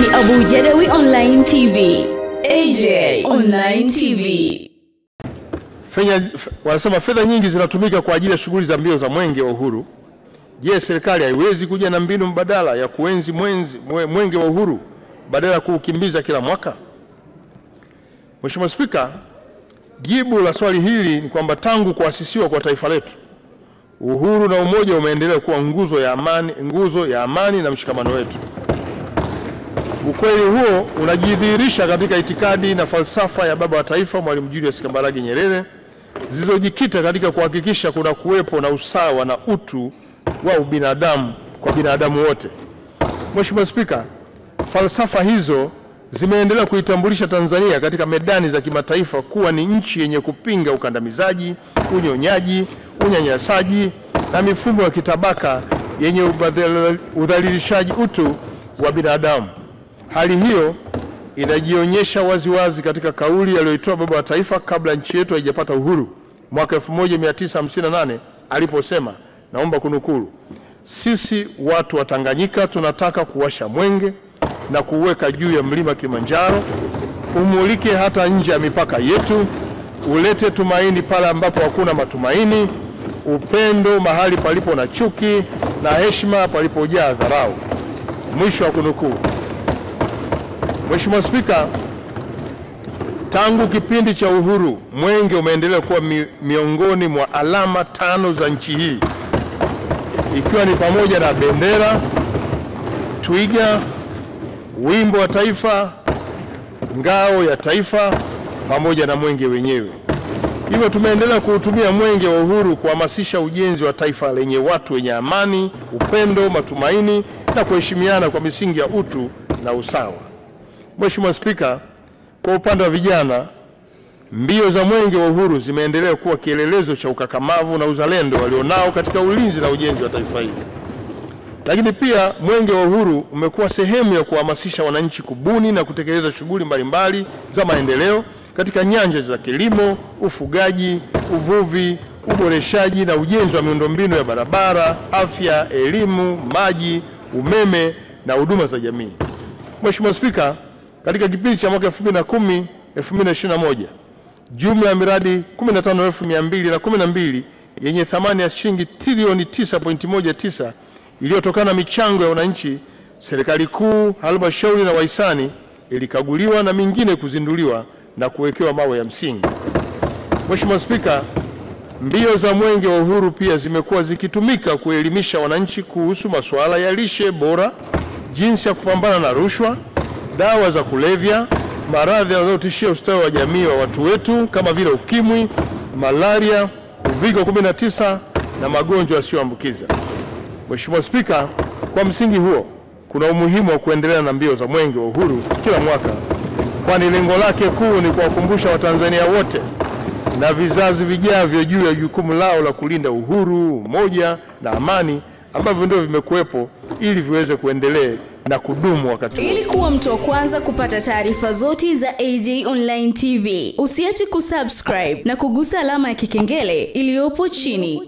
ni Abu Jadawi Online TV. AJ Online TV. Wanasema fedha nyingi zinatumika kwa ajili ya shughuli za mbio za mwenge wa uhuru. Je, serikali haiwezi kuja na mbinu mbadala ya kuenzi mwenzi, mwenge wa uhuru badala ya kuukimbiza kila mwaka? Mheshimiwa Spika, jibu la swali hili ni kwamba tangu kuasisiwa kwa taifa letu, uhuru na umoja umeendelea kuwa nguzo ya amani, nguzo ya amani na mshikamano wetu. Ukweli huo unajidhihirisha katika itikadi na falsafa ya baba wa taifa Mwalimu Julius Kambarage Nyerere zilizojikita katika kuhakikisha kuna kuwepo na usawa na utu wa ubinadamu kwa binadamu wote. Mheshimiwa Spika, falsafa hizo zimeendelea kuitambulisha Tanzania katika medani za kimataifa kuwa ni nchi yenye kupinga ukandamizaji, unyonyaji, unyanyasaji na mifumo ya kitabaka yenye udhalilishaji utu wa binadamu. Hali hiyo inajionyesha waziwazi katika kauli aliyoitoa baba wa taifa kabla nchi yetu haijapata uhuru mwaka 1958 aliposema, naomba kunukuru, sisi watu wa Tanganyika tunataka kuwasha mwenge na kuweka juu ya mlima Kilimanjaro, umulike hata nje ya mipaka yetu, ulete tumaini pale ambapo hakuna matumaini, upendo mahali palipo na chuki, na heshima palipojaa dharau. Mwisho wa kunukuu. Mheshimiwa Spika, tangu kipindi cha uhuru mwenge umeendelea kuwa mi, miongoni mwa alama tano za nchi hii ikiwa ni pamoja na bendera, twiga, wimbo wa taifa, ngao ya taifa pamoja na mwenge wenyewe. Hivyo tumeendelea kuutumia mwenge wa uhuru kuhamasisha ujenzi wa taifa lenye watu wenye amani, upendo, matumaini na kuheshimiana kwa misingi ya utu na usawa. Mheshimiwa Spika, kwa upande wa vijana, mbio za mwenge wa uhuru zimeendelea kuwa kielelezo cha ukakamavu na uzalendo walionao katika ulinzi na ujenzi wa taifa hili. Lakini pia mwenge wa uhuru umekuwa sehemu ya kuhamasisha wananchi kubuni na kutekeleza shughuli mbalimbali za maendeleo katika nyanja za kilimo, ufugaji, uvuvi, uboreshaji na ujenzi wa miundombinu ya barabara, afya, elimu, maji, umeme na huduma za jamii. Mheshimiwa Spika, katika kipindi cha mwaka 2010 2021 jumla ya miradi 15212 yenye thamani ya shilingi trilioni 9.19 iliyotokana na michango ya wananchi, serikali kuu, halmashauri na wahisani ilikaguliwa na mingine kuzinduliwa na kuwekewa mawe ya msingi. Mheshimiwa Spika, mbio za mwenge wa uhuru pia zimekuwa zikitumika kuelimisha wananchi kuhusu masuala ya lishe bora, jinsi ya kupambana na rushwa, dawa za kulevya, maradhi yanayotishia ustawi wa jamii wa watu wetu kama vile ukimwi, malaria, uviko 19 na magonjwa yasiyoambukiza. Mheshimiwa Spika, kwa msingi huo kuna umuhimu wa kuendelea na mbio za mwenge wa uhuru kila mwaka, kwani lengo lake kuu ni kuwakumbusha Watanzania wote na vizazi vijavyo juu ya jukumu lao la kulinda uhuru, umoja na amani ambavyo ndio vimekuwepo ili viweze kuendelea na kudumu wakati. Ili kuwa mtu wa kwanza kupata taarifa zote za AJ Online TV, usiache kusubscribe na kugusa alama ya kikengele iliyopo chini.